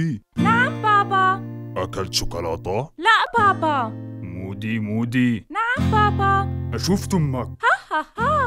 مودي. نعم بابا. أكلت شوكولاتة؟ لا بابا. مودي مودي. نعم بابا. أشوف تمك. ها ها ها.